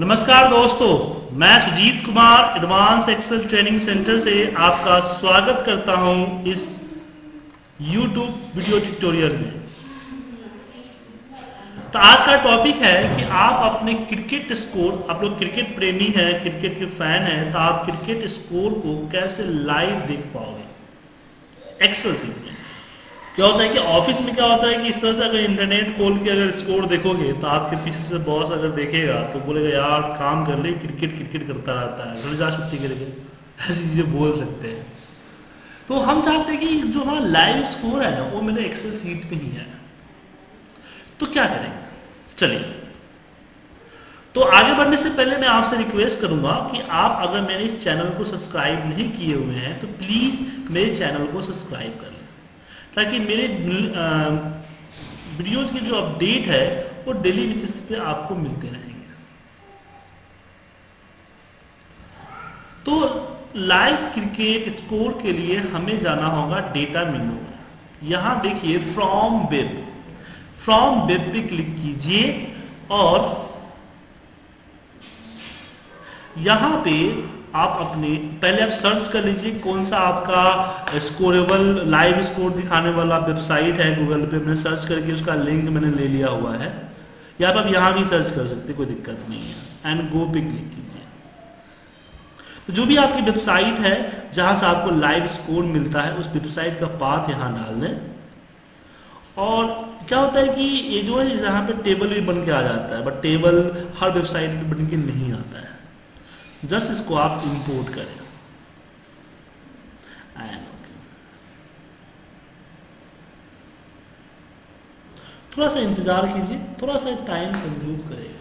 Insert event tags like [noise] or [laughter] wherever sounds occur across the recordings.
नमस्कार दोस्तों, मैं Sujeet Kumar advance excel training centre से आपका स्वागत करता हूँ इस YouTube वीडियो ट्यूटोरियल में। तो आज का टॉपिक है कि आप अपने क्रिकेट स्कोर आप लोग क्रिकेट प्रेमी हैं क्रिकेट के फ़ैन हैं तो आप क्रिकेट स्कोर को कैसे लाइव देख पाओगे? एक्सेल सीट क्या होता है कि ऑफ़िस में क्या होता है कि इस तरह से अगर इंटरनेट खोल के अगर स्कोर देखोगे तो आपके पीछे से बॉस अगर देखेगा तो बोलेगा, यार, काम कर ले क्रिकेट क्रिकेट करता रहता है, घर जा छुट्टी के लिए। [laughs] ऐसी चीज़ें बोल सकते हैं। तो हम चाहते हैं कि जो हमारा लाइव स्कोर है ना, वो मेरे एक्सेल सीट पे ही है। तो क्या करेंगे? चलिए। तो आगे बढ़ने से पहले मैं आपसे रिक्वेस्ट करूँगा कि आप अगर मेरे इस चैनल को सब्सक्राइब नहीं किए हुए हैं तो प्लीज़ मेरे चैनल को सब्सक्राइब कर लें। ताकि मेरे वीडियोस की जो अपडेट है, वो डेली बेसिस पे आपको मिलते रहेंगे। तो लाइव क्रिकेट स्कोर के लिए हमें जाना होगा डेटा मेनू यहाँ देखिए फ्रॉम वेब फ्रॉम वेब पे क्लिक कीजिए और यहाँ पे आप अपने, पहले आप सर्च कर लीजिए कौन सा आपका स्कोरेबल लाइव स्कोर दिखाने वाला वेबसाइट है गूगल पे। मैंने सर्च करके उसका लिंक मैंने ले लिया हुआ है। या आप यहाँ भी सर्च कर सकते, कोई दिक्कत नहीं है। एंड गो पे क्लिक कीजिए। तो जो भी आपकी वेबसाइट है, जहाँ से आपको लाइव स्कोर मिलता है, उस वेबसाइट का पाथ यहाँ डाल दें। और क्या होता है कि ये जो है यहाँ पे टेबल भी बन के आ जाता है बट टेबल हर वेबसाइट पे बन के नहीं आता है। जस्ट इसको आप इंपोर्ट करें। थोड़ा सा इंतज़ार कीजिए, थोड़ा सा टाइम कंज्यूम करेगा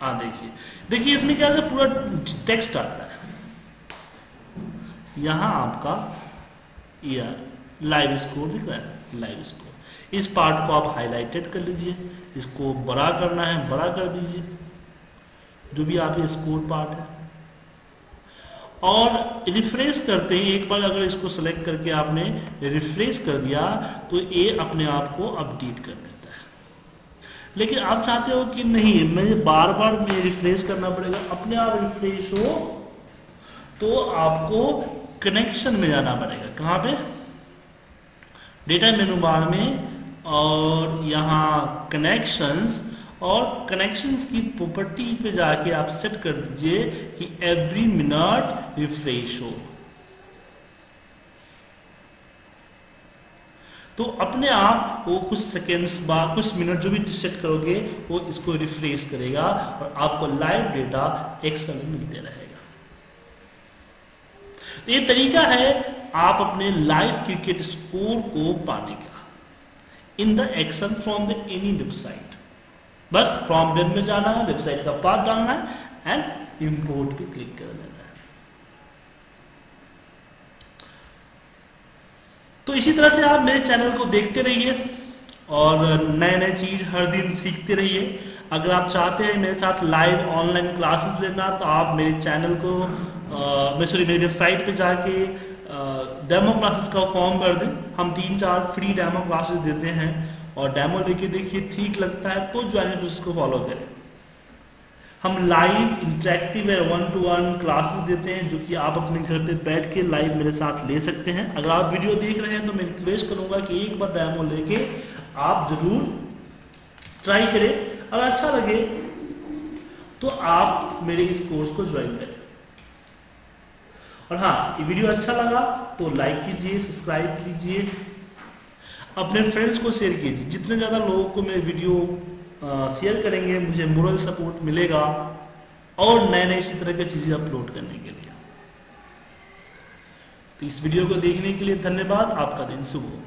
हाँ देखिए। देखिए, इसमें क्या है पूरा टेक्स्ट आता है। यहाँ आपका ईयर लाइव स्कोर दिख रहा है लाइव स्कोर इस पार्ट को आप हाईलाइटेड कर लीजिए, इसको बड़ा करना है, बड़ा कर दीजिए, जो भी आप ये स्कोर पार्ट है। और रिफ्रेश करते हैं, एक बार अगर इसको सेलेक्ट करके आपने रिफ्रेश कर दिया तो ये अपने आप को अपडेट कर लेता है। लेकिन आप चाहते हो कि नहीं, मुझे बार बार मैं रिफ्रेश करना पड़ेगा, अपने आप रिफ्रेश हो तो आपको कनेक्शन में जाना पड़ेगा। कहाँ पे? डेटा मेनू बार में और यहाँ कनेक्शंस और कनेक्शंस की प्रॉपर्टी पे जाके आप सेट कर दीजिए कि एवरी मिनट रिफ्रेश हो। तो अपने आप वो कुछ सेकेंड्स बाद कुछ मिनट जो भी सेट करोगे, वो इसको रिफ्रेश करेगा और आपको लाइव डेटा एक्सेल में मिलते रहेगा। तो ये तरीका है आप अपने लाइव क्रिकेट स्कोर को पाने का। In the action from the any website बस फ्रॉम वेब में जाना है वेबसाइट का पाथ डालना है एंड इंपोर्ट पे क्लिक कर देना है। तो इसी तरह से आप मेरे चैनल को देखते रहिए। और नए नए चीज़ हर दिन सीखते रहिए। अगर आप चाहते हैं मेरे साथ लाइव ऑनलाइन क्लासेस लेना तो आप मेरे चैनल को मैं सॉरी मेरी वेबसाइट पे जाके डेमो क्लासेस का फॉर्म भर दें। हम तीन चार फ्री डेमो क्लासेस देते हैं और डेमो लेके देखिए, ठीक लगता है तो ज्वाइन उसको फॉलो करें। हम लाइव इंटरेक्टिव है वन टू वन क्लासेस देते हैं, जो कि आप अपने घर पे बैठ के लाइव मेरे साथ ले सकते हैं। अगर आप वीडियो देख रहे हैं तो मैं रिक्वेस्ट करूँगा कि एक बार डेमो लेके आप ज़रूर ट्राई करें। अगर अच्छा लगे तो आप मेरे इस कोर्स को ज्वाइन करें। और हाँ ये वीडियो अच्छा लगा तो लाइक कीजिए सब्सक्राइब कीजिए। अपने फ्रेंड्स को शेयर कीजिए। जितने ज़्यादा लोगों को मेरे वीडियो शेयर करेंगे, मुझे मोरल सपोर्ट मिलेगा और नए नए इसी तरह की चीज़ें अपलोड करने के लिए। तो इस वीडियो को देखने के लिए धन्यवाद। आपका दिन शुभ हो।